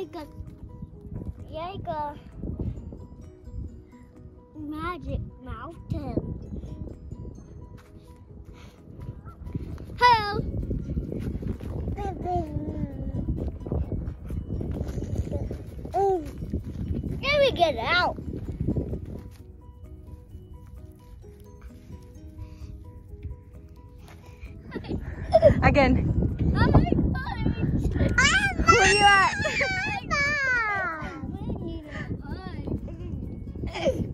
like a like a magic mountain. Hello. Let me get out. Again. Oh, Where you at? Joshi!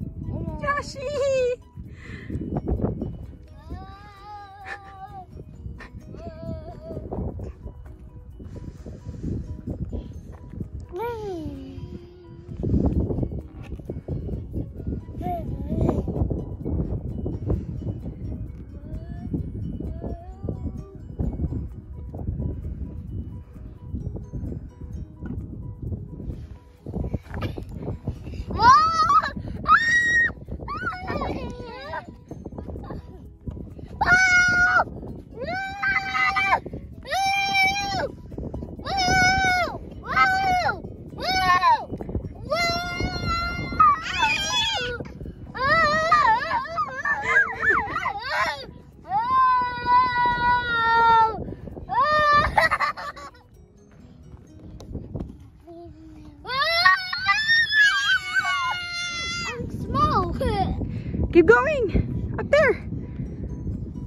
Keep going. Up there.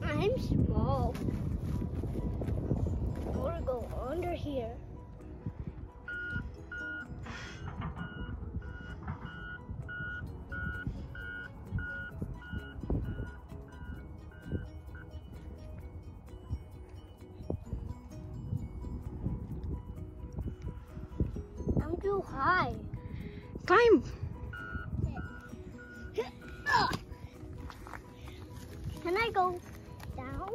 I'm small. I want to go under here. I'm too high. Climb. Can I go down?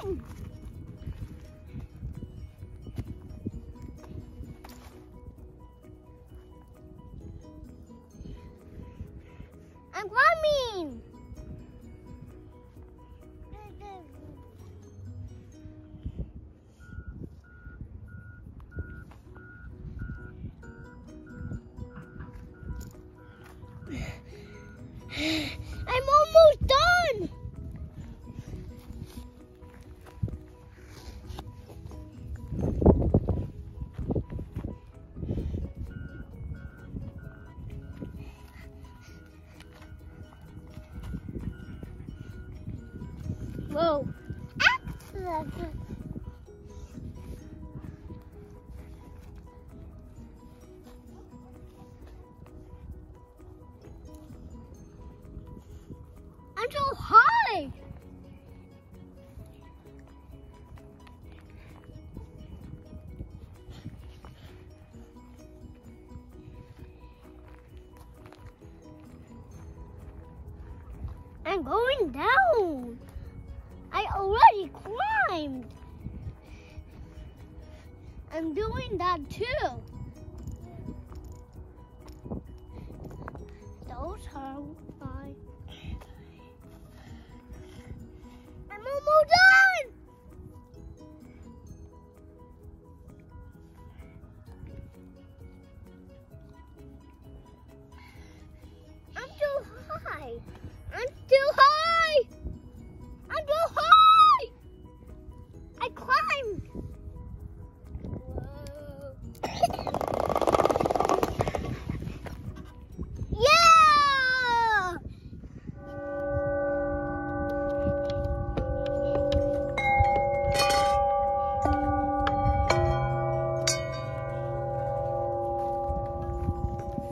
I I'm going down. I already climbed. I'm doing that too. Those are my... I'm almost done! I'm so high. I'm too high! I'm too high! I climbed! yeah!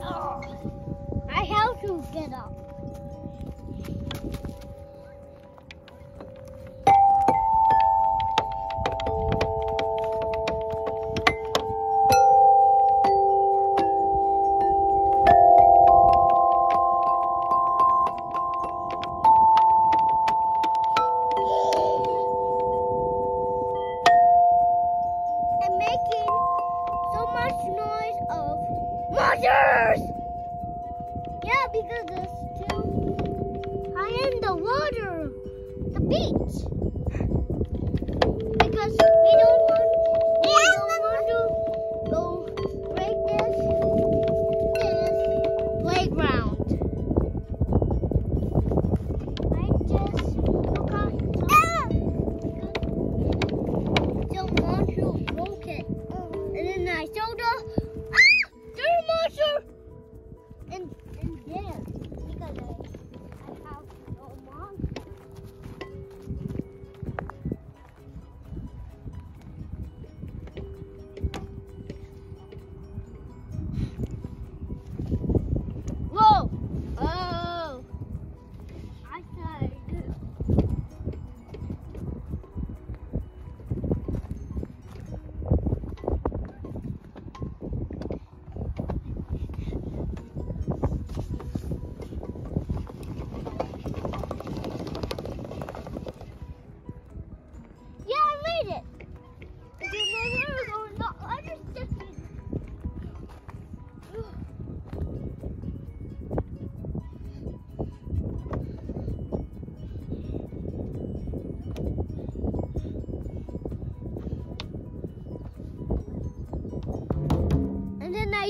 Oh, I have to get up. beach.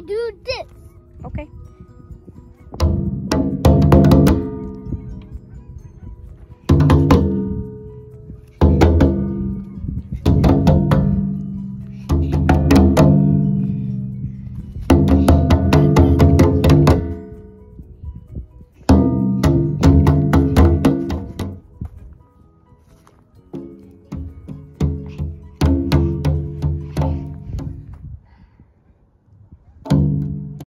do this.